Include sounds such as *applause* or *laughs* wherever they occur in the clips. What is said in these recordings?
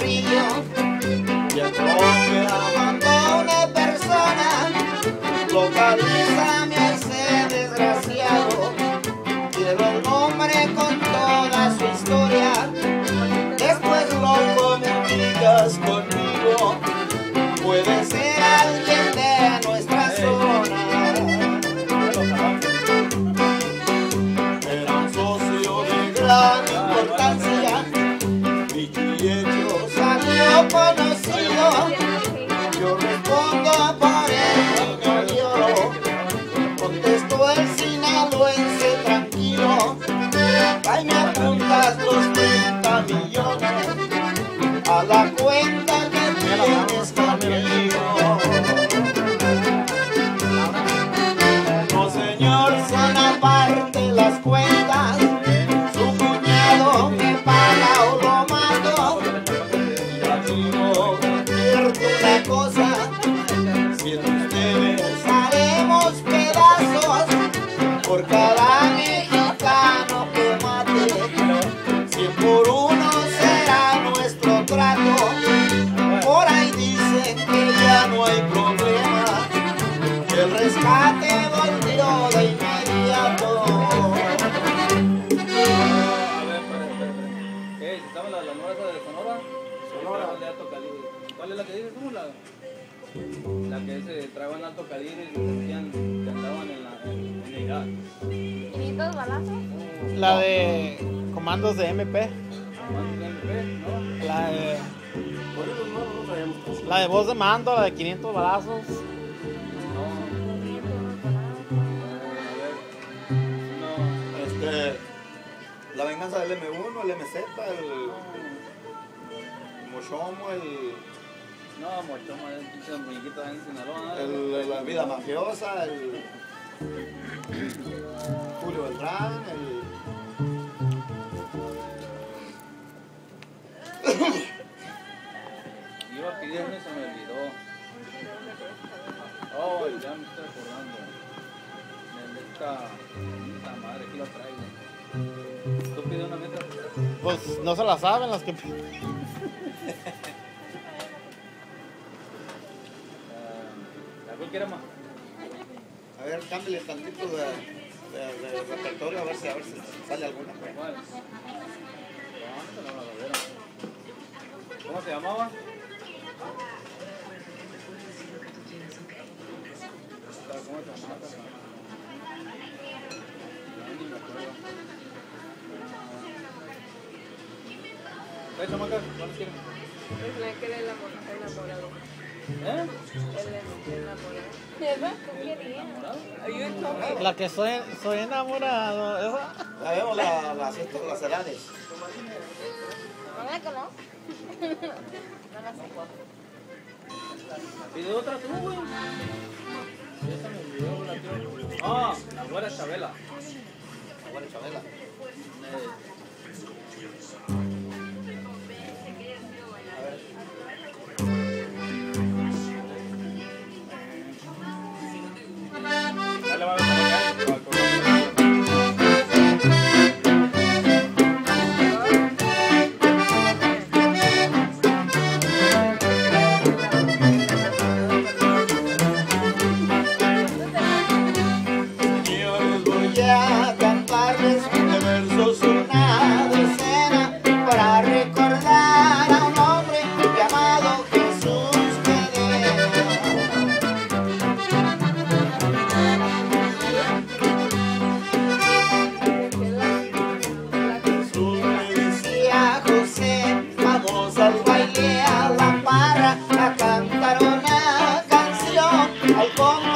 Rio. Por cada mexicano que mate. Cien por uno será nuestro trato. Por ahí dicen que ya no hay problema. que El rescate volvió de inmediato. A ver, espera, espera, espera. ¿Qué? ¿Estaba la, la nueva esa de Sonora? Sonora. de alto calibre. ¿Cuál es la que dices tú? La, la que se tragó en alto calibre y decían 500 balazos. La de comandos de MP. De. La de, la de voz de mando, la de 500 balazos. No. A ver. No. Este, la venganza del M1, el MZ, el Mochomo, el, No, Mochoma es un pinche amiguito en Sinaloa. el- la vida mafiosa, el Julio Beltrán, el *coughs* Iba a pedir uno y se me olvidó. Oh, ya me estoy acordando. De esta, esta madre, aquí la traigo. ¿Tú pides una mientras? Pues no se la saben las que. *laughs* Ah, ¿La cuál quiere más? A ver, cámbiale tantito de, de, de repertorio a ver si, a ver si sale alguna. la. ¿Cómo se llamaba? ¿Cómo se llamaba? ¿Ves, chamaca? ¿Cuál quieren? Pues me quedé enamorado. enamorado. ¿Eh? La que soy, soy enamorado. Esa. Ya vemos la, las, esto, las edades. ¿No la conozco? No la sé. Pide otra tú, güey. Esa me olvidó, la quiero. Ah, la güera Chabela. Bueno, Chabela. Eh, A ver.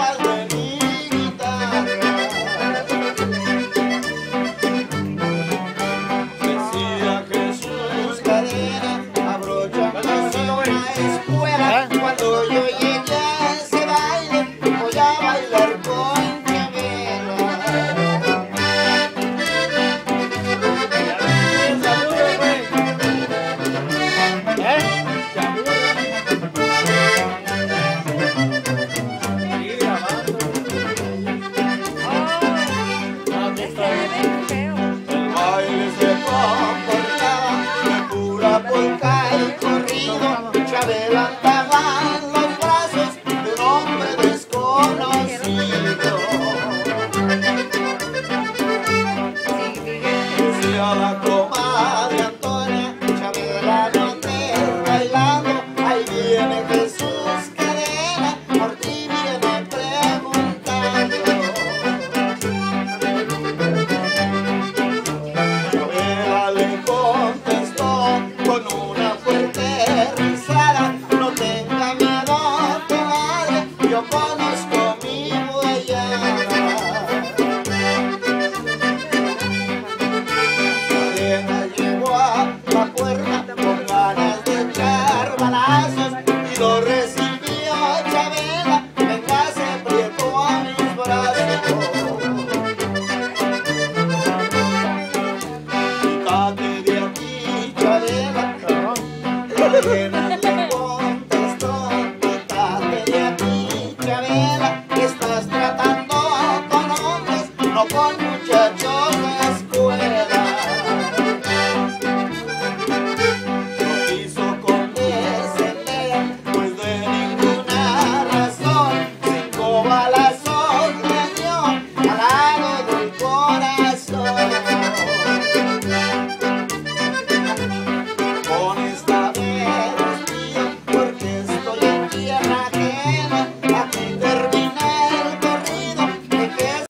alma. pagpagawa